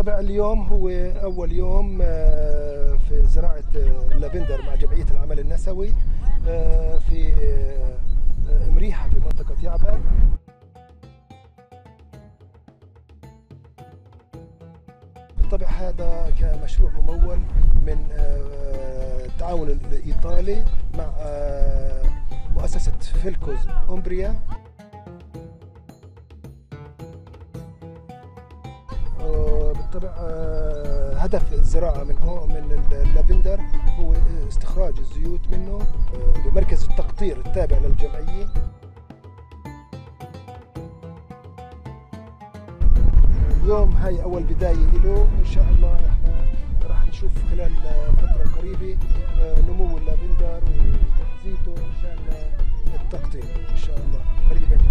طبعا اليوم هو أول يوم آه، في زراعة آه، اللافندر مع جمعية العمل النسوي آه، في مريحة في منطقة يعبد بالطبع هذا كمشروع ممول من التعاون الإيطالي مع مؤسسة Felcos Umbria هدف الزراعة من هو من اللافندر هو استخراج الزيوت منه آه، بمركز التقطير التابع للجمعية. اليوم هاي أول بداية له. وان شاء الله إحنا راح نشوف خلال فترة قريبة آه، نمو اللافندر وزيته مشان التقطير إن شاء الله. قريبا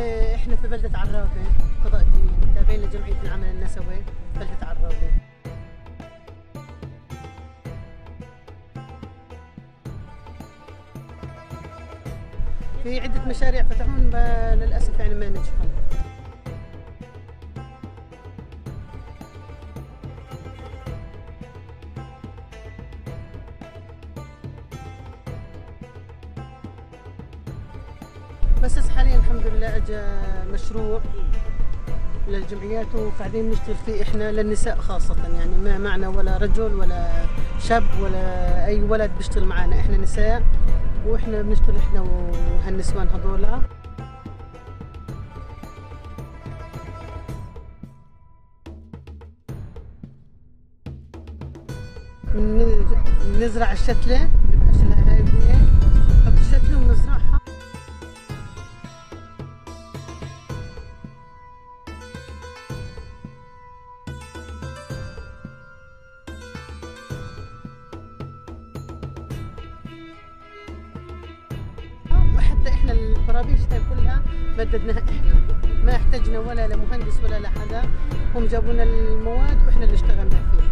إحنا في بلدة عرابة قضاء الدين تابعين لجمعية العمل النسوي بلدة عرابة. في عدة مشاريع فتحون للأسف يعني ما نجحوا. بس حاليا الحمد لله اجى مشروع للجمعيات وقاعدين نشتغل فيه إحنا للنساء خاصة. يعني ما معنا ولا رجل ولا شاب ولا أي ولد بيشتغل معنا. إحنا نساء وإحنا بنشتغل إحنا وهالنسوان هذولا. نزرع الشتلة. نبحث لها هاي هاي كلها مددناها إحنا. ما احتجنا ولا لمهندس ولا لحدا هم جابوا لنا المواد وإحنا اللي اشتغلنا فيه